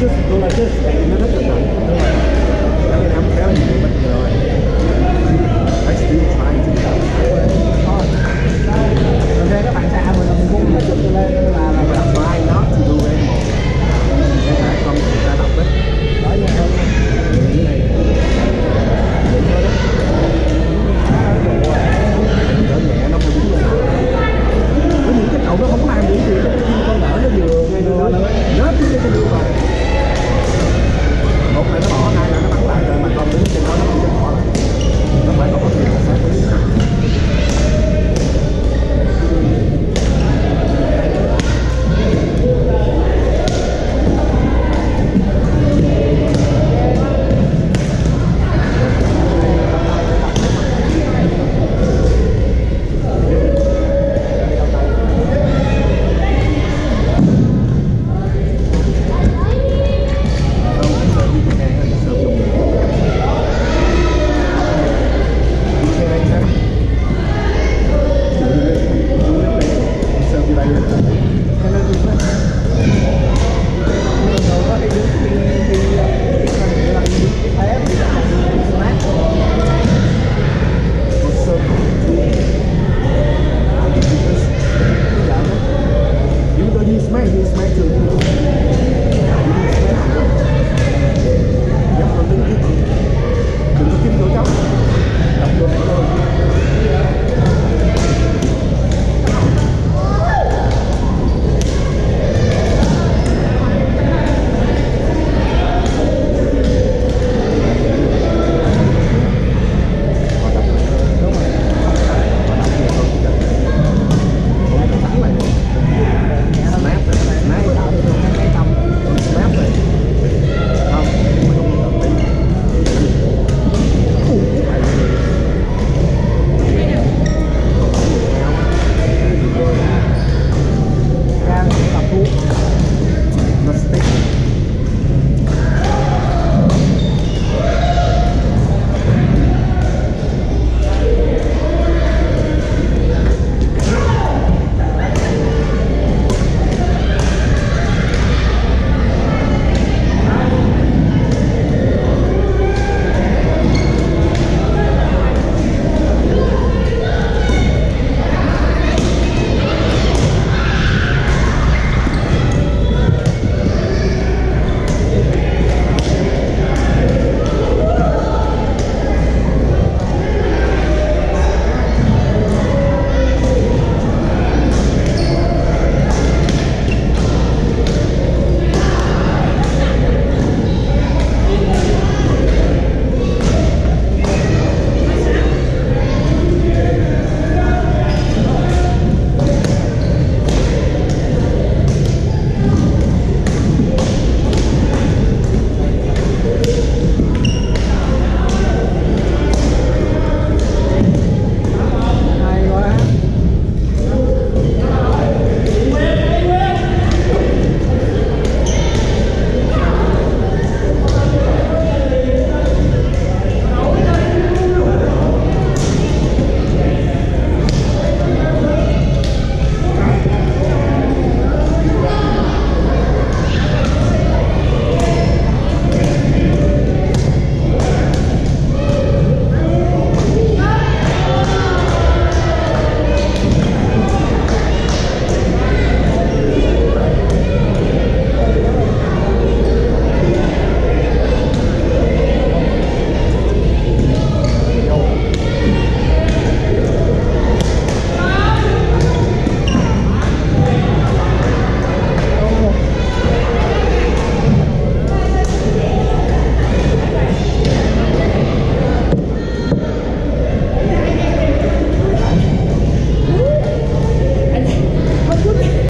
you just go like this nó rất là nặng cái này em kéo như vậy mất rồi. Thank you.